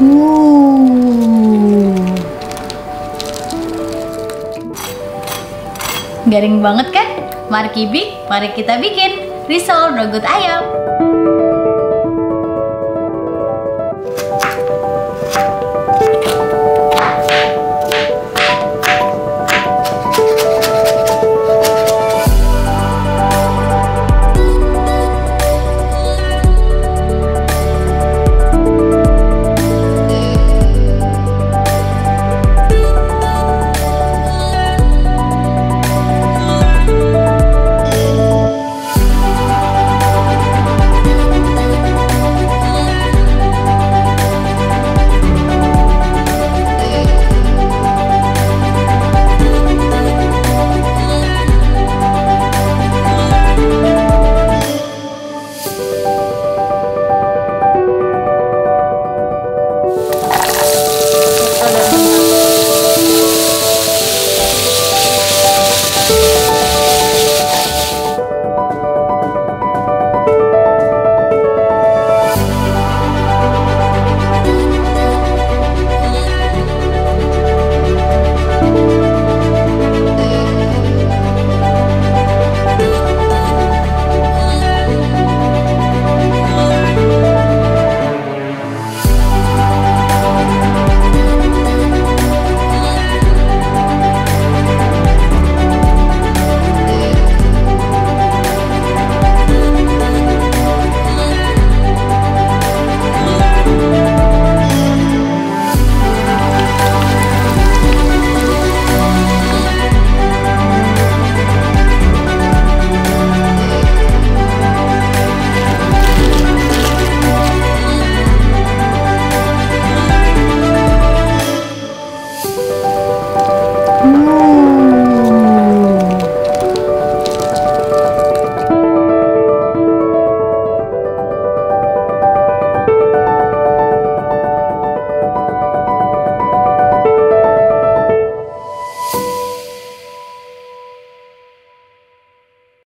Uh. Garing banget kan? Mari kibik, mari kita bikin risol dogut ayam.